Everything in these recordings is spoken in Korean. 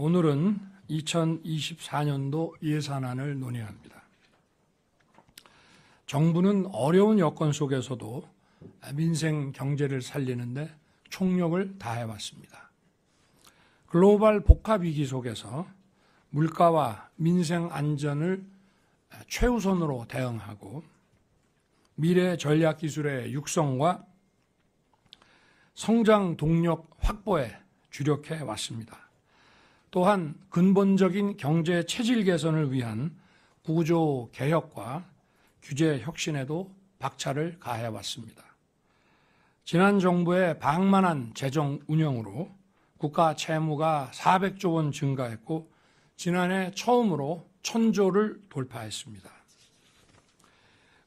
오늘은 2024년도 예산안을 논의합니다. 정부는 어려운 여건 속에서도 민생 경제를 살리는데 총력을 다해왔습니다. 글로벌 복합 위기 속에서 물가와 민생 안전을 최우선으로 대응하고 미래 전략 기술의 육성과 성장 동력 확보에 주력해 왔습니다. 또한 근본적인 경제 체질 개선을 위한 구조 개혁과 규제 혁신에도 박차를 가해 왔습니다. 지난 정부의 방만한 재정 운영으로 국가 채무가 400조 원 증가했고 지난해 처음으로 천조를 돌파했습니다.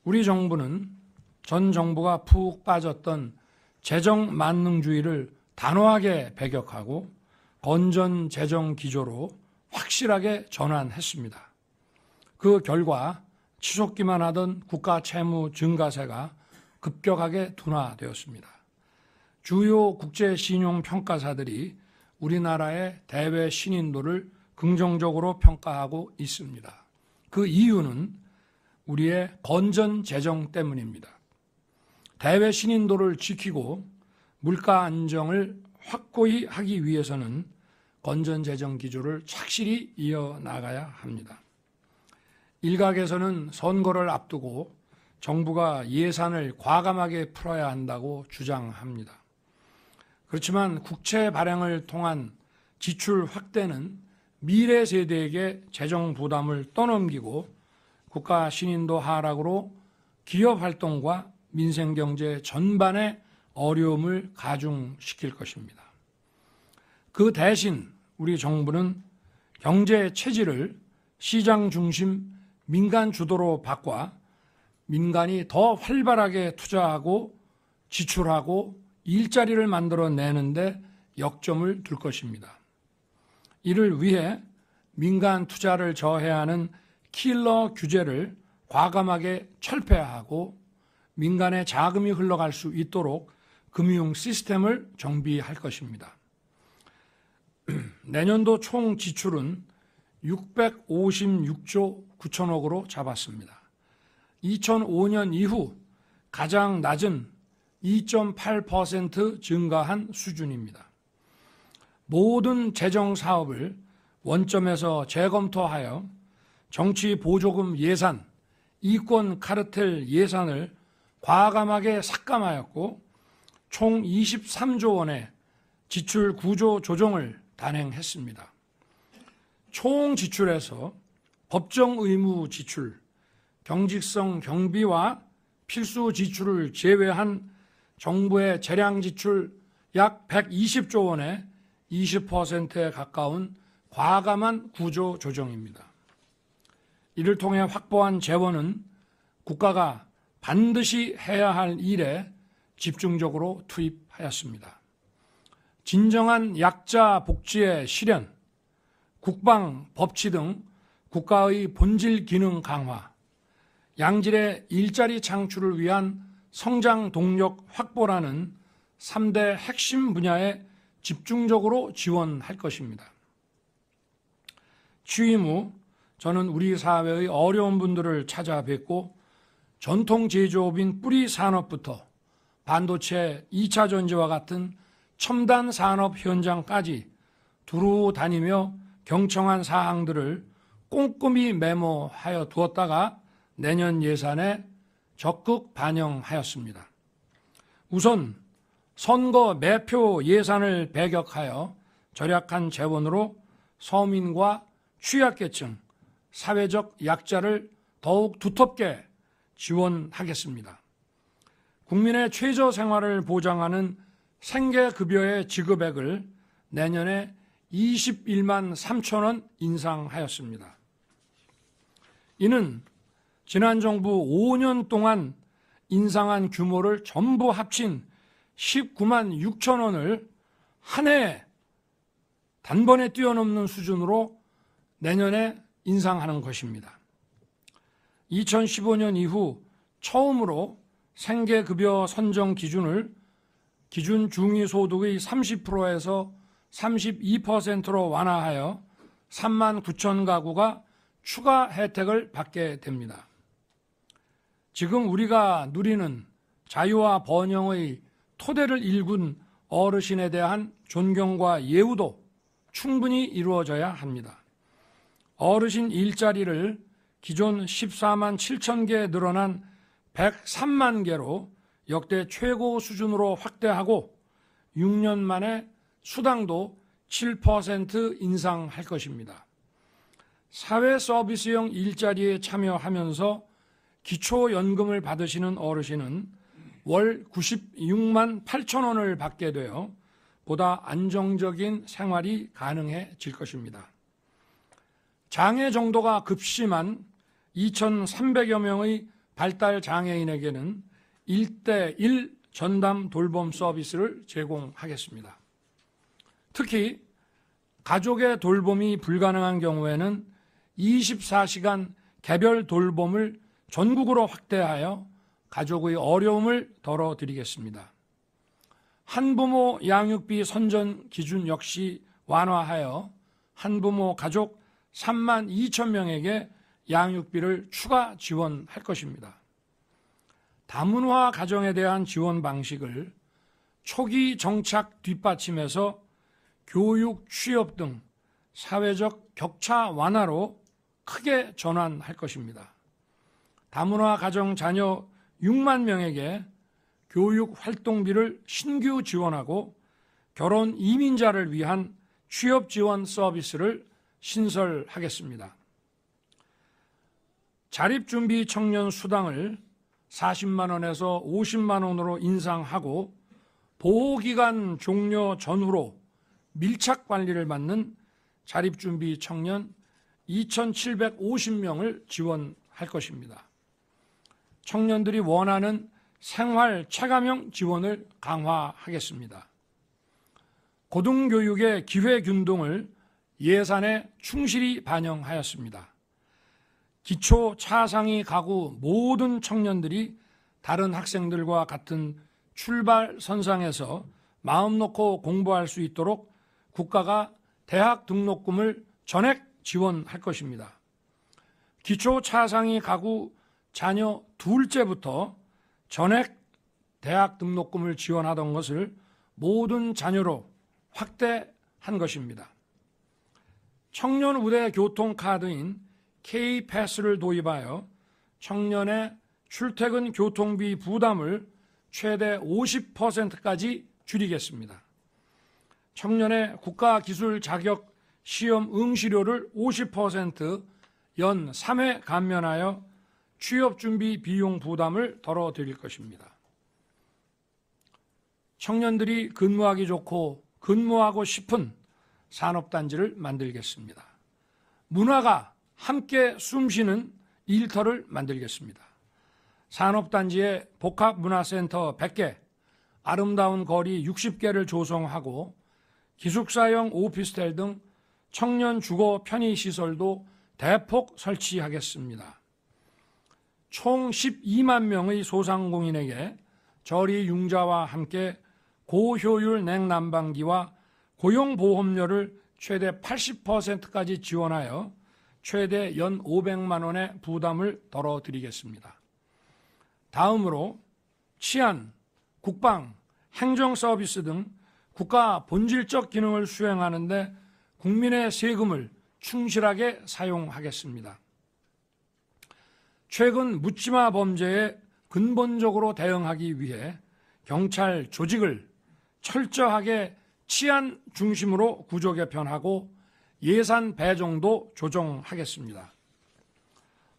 우리 정부는 전 정부가 푹 빠졌던 재정 만능주의를 단호하게 배격하고 건전 재정 기조로 확실하게 전환했습니다. 그 결과 치솟기만 하던 국가 채무 증가세가 급격하게 둔화되었습니다. 주요 국제 신용 평가사들이 우리나라의 대외 신인도를 긍정적으로 평가하고 있습니다. 그 이유는 우리의 건전 재정 때문입니다. 대외 신인도를 지키고 물가 안정을 확고히 하기 위해서는 건전 재정 기조를 착실히 이어나가야 합니다. 일각에서는 선거를 앞두고 정부가 예산을 과감하게 풀어야 한다고 주장합니다. 그렇지만 국채 발행을 통한 지출 확대는 미래 세대에게 재정 부담을 떠넘기고 국가 신인도 하락으로 기업 활동과 민생 경제 전반에 어려움을 가중시킬 것입니다. 그 대신 우리 정부는 경제 체질을 시장 중심 민간 주도로 바꿔 민간이 더 활발하게 투자하고 지출하고 일자리를 만들어 내는데 역점을 둘 것입니다. 이를 위해 민간 투자를 저해하는 킬러 규제를 과감하게 철폐하고 민간의 자금이 흘러갈 수 있도록 금융 시스템을 정비할 것입니다. 내년도 총 지출은 656조 9천억으로 잡았습니다. 2005년 이후 가장 낮은 2.8% 증가한 수준입니다. 모든 재정 사업을 원점에서 재검토하여 정치 보조금 예산, 이권 카르텔 예산을 과감하게 삭감하였고 총 23조 원의 지출 구조 조정을 단행했습니다. 총 지출에서 법정 의무 지출, 경직성 경비와 필수 지출을 제외한 정부의 재량 지출 약 120조 원의 20%에 가까운 과감한 구조 조정입니다. 이를 통해 확보한 재원은 국가가 반드시 해야 할 일에 집중적으로 투입하였습니다. 진정한 약자 복지의 실현, 국방, 법치 등 국가의 본질 기능 강화, 양질의 일자리 창출을 위한 성장 동력 확보라는 3대 핵심 분야에 집중적으로 지원할 것입니다. 취임 후 저는 우리 사회의 어려운 분들을 찾아뵙고 전통 제조업인 뿌리 산업부터 반도체 2차 전지와 같은 첨단 산업 현장까지 두루 다니며 경청한 사항들을 꼼꼼히 메모하여 두었다가 내년 예산에 적극 반영하였습니다. 우선 선거 매표 예산을 배격하여 절약한 재원으로 서민과 취약계층, 사회적 약자를 더욱 두텁게 지원하겠습니다. 국민의 최저 생활을 보장하는 생계급여의 지급액을 내년에 21만 3천 원 인상하였습니다. 이는 지난 정부 5년 동안 인상한 규모를 전부 합친 19만 6천 원을 한 해에 단번에 뛰어넘는 수준으로 내년에 인상하는 것입니다. 2015년 이후 처음으로 생계급여 선정 기준을 기준 중위소득의 30%에서 32%로 완화하여 3만 9천 가구가 추가 혜택을 받게 됩니다. 지금 우리가 누리는 자유와 번영의 토대를 일군 어르신에 대한 존경과 예우도 충분히 이루어져야 합니다. 어르신 일자리를 기존 14만 7천 개 늘어난 103만 개로 역대 최고 수준으로 확대하고 6년 만에 수당도 7% 인상할 것입니다. 사회 서비스형 일자리에 참여하면서 기초연금을 받으시는 어르신은 월 96만 8천 원을 받게 되어 보다 안정적인 생활이 가능해질 것입니다. 장애 정도가 급심한 2,300여 명의 발달 장애인에게는 1대1 전담 돌봄 서비스를 제공하겠습니다. 특히 가족의 돌봄이 불가능한 경우에는 24시간 개별 돌봄을 전국으로 확대하여 가족의 어려움을 덜어드리겠습니다. 한부모 양육비 선전 기준 역시 완화하여 한부모 가족 3만 2천 명에게 양육비를 추가 지원할 것입니다. 다문화 가정에 대한 지원 방식을 초기 정착 뒷받침해서 교육, 취업 등 사회적 격차 완화로 크게 전환할 것입니다. 다문화 가정 자녀 6만 명에게 교육 활동비를 신규 지원하고 결혼 이민자를 위한 취업 지원 서비스를 신설하겠습니다. 자립준비 청년 수당을 40만 원에서 50만 원으로 인상하고 보호기간 종료 전후로 밀착 관리를 받는 자립준비 청년 2,750명을 지원할 것입니다. 청년들이 원하는 생활 체감형 지원을 강화하겠습니다. 고등교육의 기회균등을 예산에 충실히 반영하였습니다. 기초 차상위 가구 모든 청년들이 다른 학생들과 같은 출발 선상에서 마음 놓고 공부할 수 있도록 국가가 대학 등록금을 전액 지원할 것입니다. 기초 차상위 가구 자녀 둘째부터 전액 대학 등록금을 지원하던 것을 모든 자녀로 확대한 것입니다. 청년 우대 교통카드인 K패스를 도입하여 청년의 출퇴근 교통비 부담을 최대 50%까지 줄이겠습니다. 청년의 국가 기술 자격 시험 응시료를 50%연 3회 감면하여 취업 준비 비용 부담을 덜어드릴 것입니다. 청년들이 근무하기 좋고 근무하고 싶은 산업단지를 만들겠습니다. 문화가 함께 숨쉬는 일터를 만들겠습니다. 산업단지에 복합문화센터 100개, 아름다운 거리 60개를 조성하고 기숙사형 오피스텔 등 청년 주거 편의시설도 대폭 설치하겠습니다. 총 12만 명의 소상공인에게 저리 융자와 함께 고효율 냉난방기와 고용보험료를 최대 80%까지 지원하여 최대 연 500만 원의 부담을 덜어드리겠습니다. 다음으로 치안, 국방, 행정 서비스 등 국가 본질적 기능을 수행하는데 국민의 세금을 충실하게 사용하겠습니다. 최근 묻지마 범죄에 근본적으로 대응하기 위해 경찰 조직을 철저하게 치안 중심으로 구조 개편하고 예산 배정도 조정하겠습니다.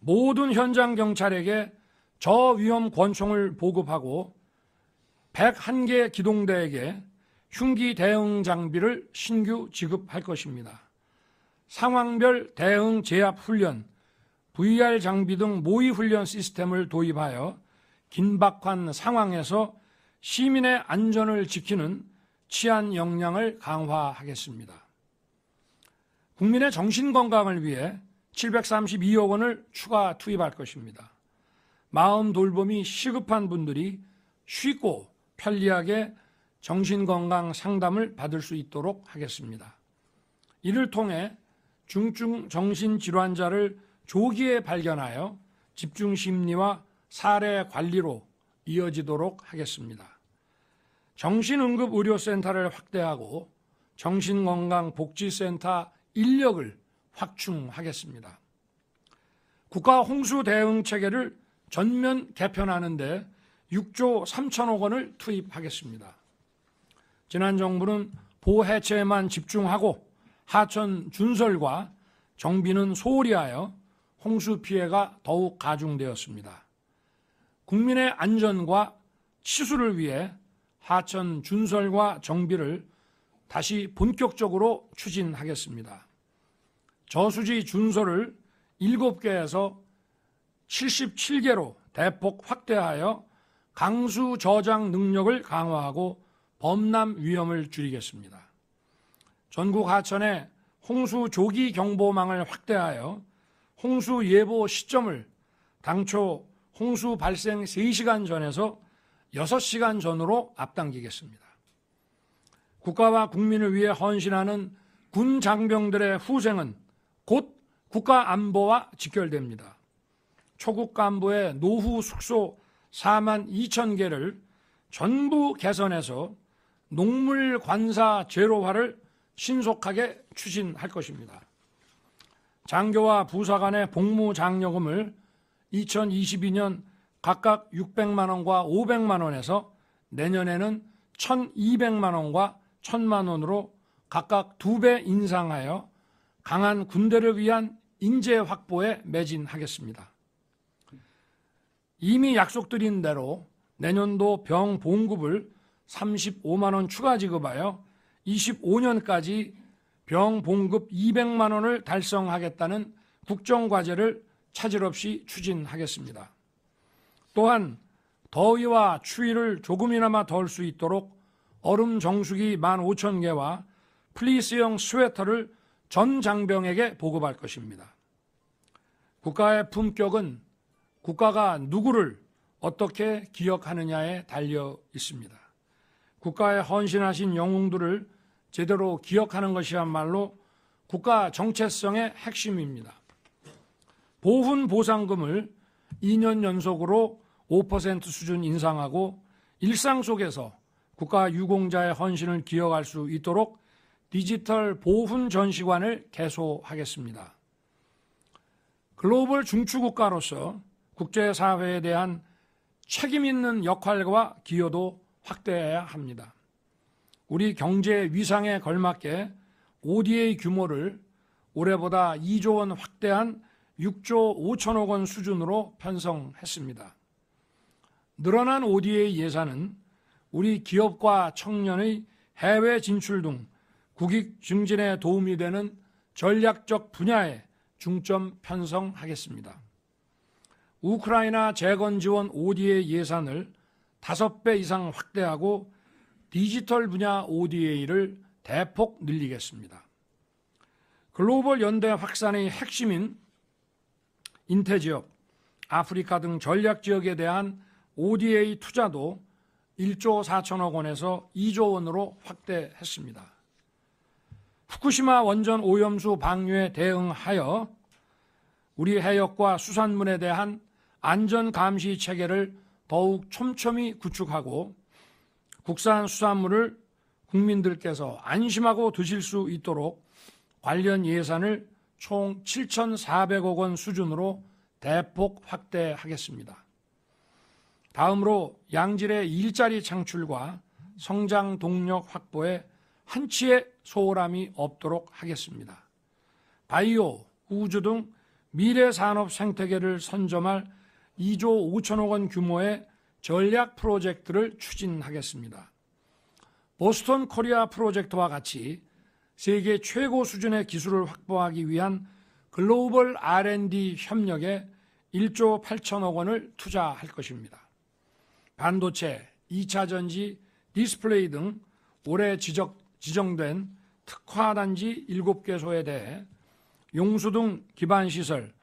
모든 현장 경찰에게 저위험 권총을 보급하고 101개 기동대에게 흉기 대응 장비를 신규 지급할 것입니다. 상황별 대응 제압 훈련, VR 장비 등 모의 훈련 시스템을 도입하여 긴박한 상황에서 시민의 안전을 지키는 치안 역량을 강화하겠습니다. 국민의 정신 건강을 위해 732억 원을 추가 투입할 것입니다. 마음 돌봄이 시급한 분들이 쉽고 편리하게 정신건강 상담을 받을 수 있도록 하겠습니다. 이를 통해 중증 정신질환자를 조기에 발견하여 집중심리와 사례 관리로 이어지도록 하겠습니다. 정신응급의료센터를 확대하고 정신건강복지센터 인력을 확충하겠습니다. 국가 홍수 대응 체계를 전면 개편하는데 6조 3천억 원을 투입하겠습니다. 지난 정부는 보해체에만 집중하고 하천 준설과 정비는 소홀히 하여 홍수 피해가 더욱 가중되었습니다. 국민의 안전과 치수를 위해 하천 준설과 정비를 다시 본격적으로 추진하겠습니다. 저수지 준설을 7개에서 77개로 대폭 확대하여 강수 저장 능력을 강화하고 범람 위험을 줄이겠습니다. 전국 하천에 홍수 조기 경보망을 확대하여 홍수 예보 시점을 당초 홍수 발생 3시간 전에서 6시간 전으로 앞당기겠습니다. 국가와 국민을 위해 헌신하는 군 장병들의 후생은 곧 국가 안보와 직결됩니다. 초국 간부의 노후 숙소 4만 2천 개를 전부 개선해서 농물 관사 제로화를 신속하게 추진할 것입니다. 장교와 부사 간의 복무 장려금을 2022년 각각 600만 원과 500만 원에서 내년에는 1,200만 원과 1,000만 원으로 각각 두 배 인상하여 강한 군대를 위한 인재 확보에 매진하겠습니다. 이미 약속드린 대로 내년도 병 봉급을 35만 원 추가 지급하여 25년까지 병 봉급 200만 원을 달성하겠다는 국정 과제를 차질 없이 추진하겠습니다. 또한 더위와 추위를 조금이나마 덜 수 있도록 얼음 정수기 15,000개와 플리스형 스웨터를 전 장병에게 보급할 것입니다. 국가의 품격은 국가가 누구를 어떻게 기억하느냐에 달려 있습니다. 국가에 헌신하신 영웅들을 제대로 기억하는 것이야말로 국가 정체성의 핵심입니다. 보훈 보상금을 2년 연속으로 5% 수준 인상하고 일상 속에서 국가 유공자의 헌신을 기억할 수 있도록 디지털 보훈 전시관을 개소하겠습니다. 글로벌 중추국가로서 국제사회에 대한 책임 있는 역할과 기여도 확대해야 합니다. 우리 경제 위상에 걸맞게 ODA 규모를 올해보다 2조 원 확대한 6조 5천억 원 수준으로 편성했습니다. 늘어난 ODA 예산은 우리 기업과 청년의 해외 진출 등 국익 증진에 도움이 되는 전략적 분야에 중점 편성하겠습니다. 우크라이나 재건 지원 ODA 예산을 5배 이상 확대하고 디지털 분야 ODA를 대폭 늘리겠습니다. 글로벌 연대 확산의 핵심인 인태 지역, 아프리카 등 전략 지역에 대한 ODA 투자도 1조 4천억 원에서 2조 원으로 확대했습니다. 후쿠시마 원전 오염수 방류에 대응하여 우리 해역과 수산물에 대한 안전 감시 체계를 더욱 촘촘히 구축하고 국산 수산물을 국민들께서 안심하고 드실 수 있도록 관련 예산을 총 7,400억 원 수준으로 대폭 확대하겠습니다. 다음으로 양질의 일자리 창출과 성장 동력 확보에 한치의 소홀함이 없도록 하겠습니다. 바이오, 우주 등 미래 산업 생태계를 선점할 2조 5천억 원 규모의 전략 프로젝트를 추진하겠습니다. 보스턴 코리아 프로젝트와 같이 세계 최고 수준의 기술을 확보하기 위한 글로벌 R&D 협력에 1조 8천억 원을 투자할 것입니다. 반도체, 2차 전지, 디스플레이 등 올해 지적, 지정된 특화단지 7개소에 대해 용수 등 기반시설,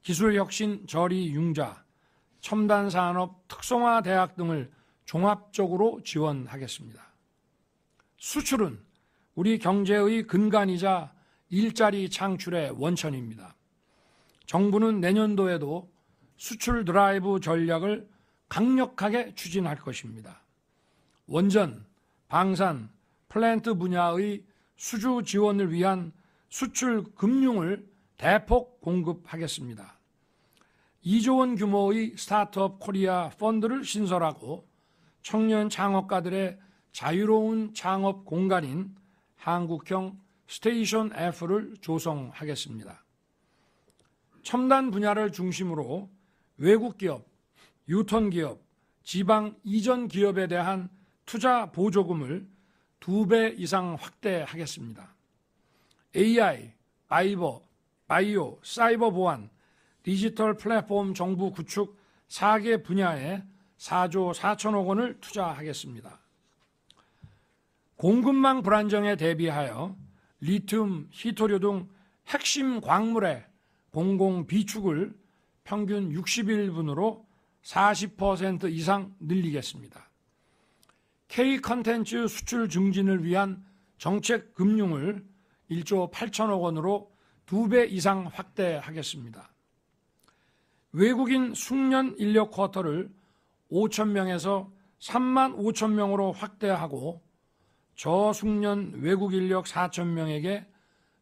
기술혁신 저리 융자, 첨단산업 특성화 대학 등을 종합적으로 지원하겠습니다. 수출은 우리 경제의 근간이자 일자리 창출의 원천입니다. 정부는 내년도에도 수출 드라이브 전략을 강력하게 추진할 것입니다. 원전, 방산, 플랜트 분야의 수주 지원을 위한 수출 금융을 대폭 공급하겠습니다. 2조 원 규모의 스타트업 코리아 펀드를 신설하고 청년 창업가들의 자유로운 창업 공간인 한국형 스테이션 F를 조성하겠습니다. 첨단 분야를 중심으로 외국 기업, 유턴 기업, 지방 이전 기업에 대한 투자 보조금을 두 배 이상 확대하겠습니다. AI, 바이버, 바이오, 사이버 보안, 디지털 플랫폼 정부 구축 4개 분야에 4조 4천억 원을 투자하겠습니다. 공급망 불안정에 대비하여 리튬, 히토류 등 핵심 광물의 공공 비축을 평균 60일분으로 40% 이상 늘리겠습니다. K 컨텐츠 수출 증진을 위한 정책 금융을 1조 8천억 원으로 2배 이상 확대하겠습니다. 외국인 숙련 인력 쿼터를 5천 명에서 3만 5천 명으로 확대하고 저숙련 외국 인력 4천 명에게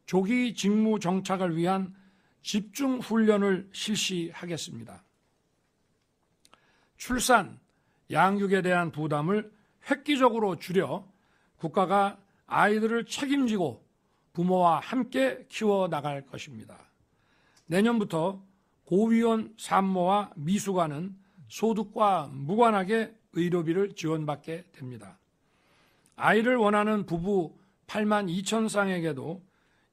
조기 직무 정착을 위한 집중 훈련을 실시하겠습니다. 출산, 양육에 대한 부담을 획기적으로 줄여 국가가 아이들을 책임지고 부모와 함께 키워 나갈 것입니다. 내년부터 고위원 산모와 미숙아는 소득과 무관하게 의료비를 지원받게 됩니다. 아이를 원하는 부부 8만 2천 쌍에게도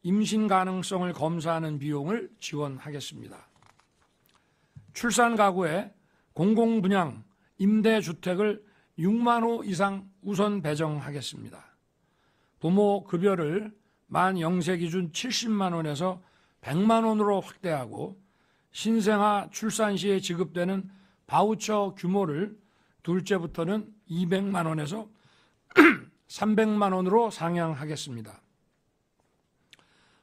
임신 가능성을 검사하는 비용을 지원하겠습니다. 출산 가구에 공공분양 임대주택을 6만 호 이상 우선 배정하겠습니다. 부모 급여를 만 영세 기준 70만 원에서 100만 원으로 확대하고 신생아 출산 시에 지급되는 바우처 규모를 둘째부터는 200만 원에서 300만 원으로 상향하겠습니다.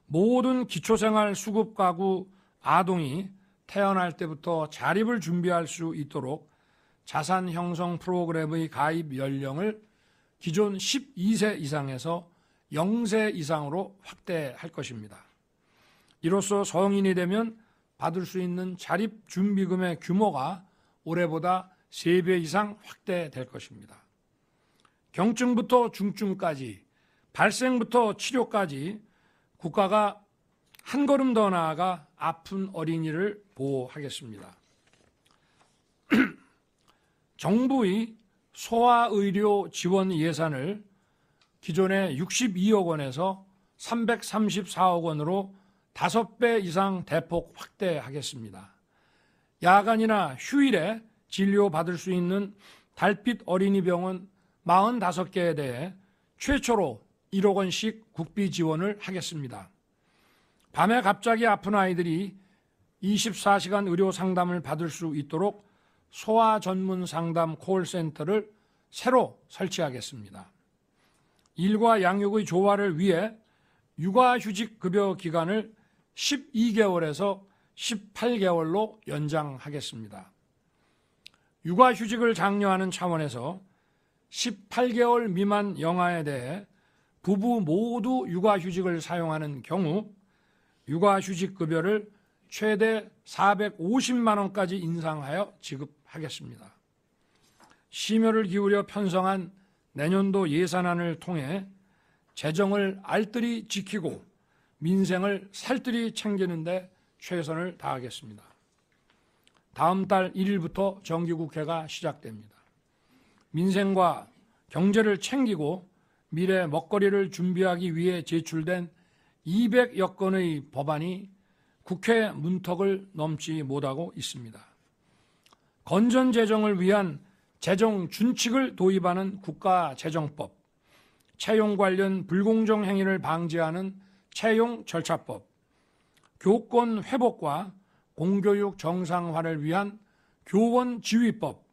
모든 기초생활 수급 가구 아동이 태어날 때부터 자립을 준비할 수 있도록 자산 형성 프로그램의 가입 연령을 기존 12세 이상에서 0세 이상으로 확대할 것입니다. 이로써 성인이 되면 받을 수 있는 자립 준비금의 규모가 올해보다 3배 이상 확대될 것입니다. 경증부터 중증까지, 발생부터 치료까지 국가가 한 걸음 더 나아가 아픈 어린이를 보호하겠습니다. 정부의 소아의료 지원 예산을 기존의 62억 원에서 334억 원으로 5배 이상 대폭 확대하겠습니다. 야간이나 휴일에 진료받을 수 있는 달빛 어린이병원 45개에 대해 최초로 1억 원씩 국비 지원을 하겠습니다. 밤에 갑자기 아픈 아이들이 24시간 의료 상담을 받을 수 있도록 소아 전문 상담 콜센터를 새로 설치하겠습니다. 일과 양육의 조화를 위해 육아휴직 급여 기간을 12개월에서 18개월로 연장하겠습니다. 육아휴직을 장려하는 차원에서 18개월 미만 영아에 대해 부부 모두 육아휴직을 사용하는 경우 육아휴직 급여를 최대 450만 원까지 인상하여 지급하겠습니다. 심혈을 기울여 편성한 내년도 예산안을 통해 재정을 알뜰히 지키고 민생을 살뜰히 챙기는데 최선을 다하겠습니다. 다음 달 1일부터 정기국회가 시작됩니다. 민생과 경제를 챙기고 미래 먹거리를 준비하기 위해 제출된 200여 건의 법안이 국회 문턱을 넘지 못하고 있습니다. 건전 재정을 위한 재정 준칙을 도입하는 국가재정법, 채용 관련 불공정 행위를 방지하는 채용 절차법, 교권 회복과 공교육 정상화를 위한 교원 지휘법,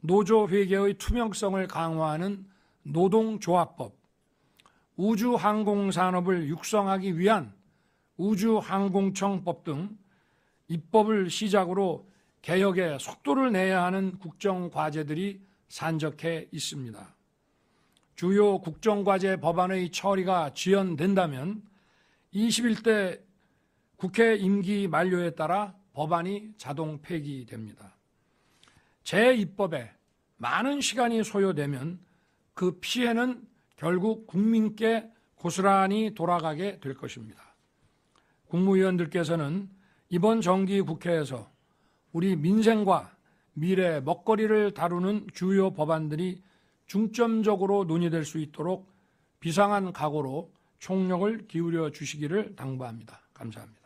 노조 회계의 투명성을 강화하는 노동조합법, 우주항공산업을 육성하기 위한 우주항공청법 등 입법을 시작으로 개혁에 속도를 내야 하는 국정과제들이 산적해 있습니다. 주요 국정과제 법안의 처리가 지연된다면 21대 국회 임기 만료에 따라 법안이 자동 폐기됩니다. 재입법에 많은 시간이 소요되면 그 피해는 결국 국민께 고스란히 돌아가게 될 것입니다. 국무위원들께서는 이번 정기 국회에서 우리 민생과 미래 먹거리를 다루는 주요 법안들이 중점적으로 논의될 수 있도록 비상한 각오로 총력을 기울여 주시기를 당부합니다. 감사합니다.